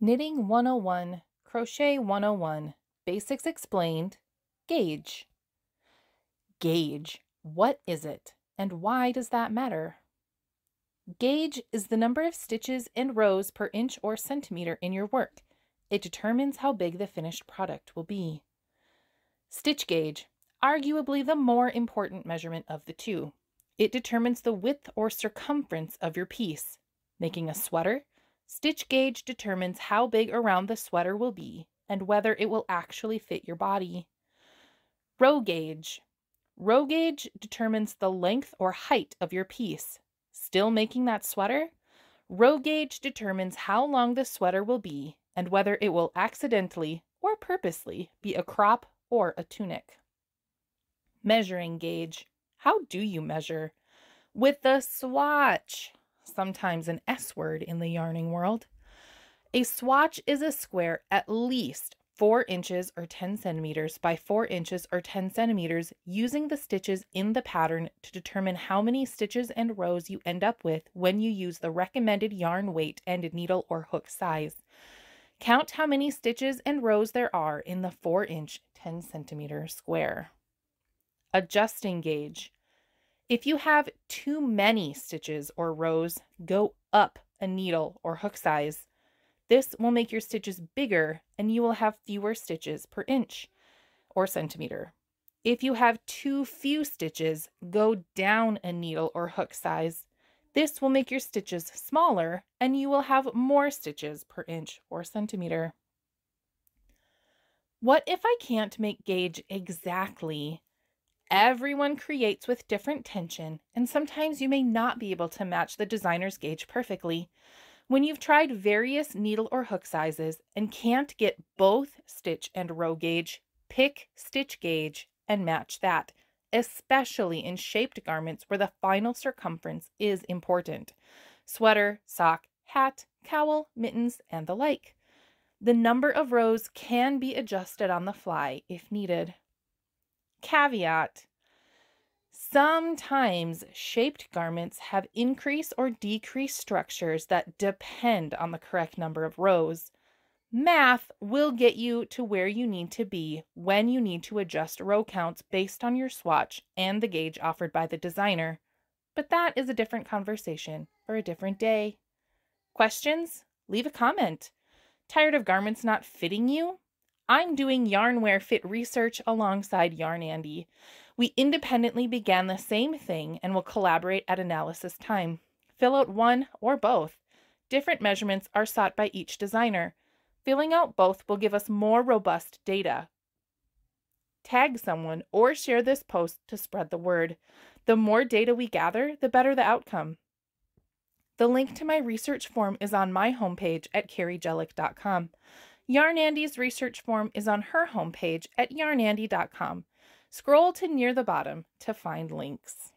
Knitting 101, Crochet 101, Basics Explained, Gauge. Gauge. What is it, and why does that matter? Gauge is the number of stitches and rows per inch or centimeter in your work. It determines how big the finished product will be. Stitch gauge, arguably the more important measurement of the two. It determines the width or circumference of your piece. Making a sweater, Stitch gauge determines how big around the sweater will be and whether it will actually fit your body. Row gauge. Row gauge determines the length or height of your piece. Still making that sweater? Row gauge determines how long the sweater will be and whether it will accidentally or purposely be a crop or a tunic. Measuring gauge. How do you measure? With the swatch sometimes an S word in the yarning world. A swatch is a square at least 4 inches or 10 centimeters by 4 inches or 10 centimeters using the stitches in the pattern to determine how many stitches and rows you end up with when you use the recommended yarn weight and needle or hook size. Count how many stitches and rows there are in the 4 inch 10 centimeter square. Adjusting gauge. If you have too many stitches or rows, go up a needle or hook size. This will make your stitches bigger and you will have fewer stitches per inch or centimeter. If you have too few stitches, go down a needle or hook size. This will make your stitches smaller and you will have more stitches per inch or centimeter. What if I can't make gauge exactly? Everyone creates with different tension, and sometimes you may not be able to match the designer's gauge perfectly. When you've tried various needle or hook sizes and can't get both stitch and row gauge, pick stitch gauge and match that, especially in shaped garments where the final circumference is important. Sweater, sock, hat, cowl, mittens, and the like. The number of rows can be adjusted on the fly if needed. Caveat Sometimes shaped garments have increase or decrease structures that depend on the correct number of rows. Math will get you to where you need to be when you need to adjust row counts based on your swatch and the gauge offered by the designer. But that is a different conversation for a different day. Questions? Leave a comment. Tired of garments not fitting you? I'm doing yarnwear fit research alongside Yarn Andy. We independently began the same thing and will collaborate at analysis time. Fill out one or both. Different measurements are sought by each designer. Filling out both will give us more robust data. Tag someone or share this post to spread the word. The more data we gather, the better the outcome. The link to my research form is on my homepage at carijehlik.com. Yarn Andy's research form is on her homepage at yarnandy.com. Scroll to near the bottom to find links.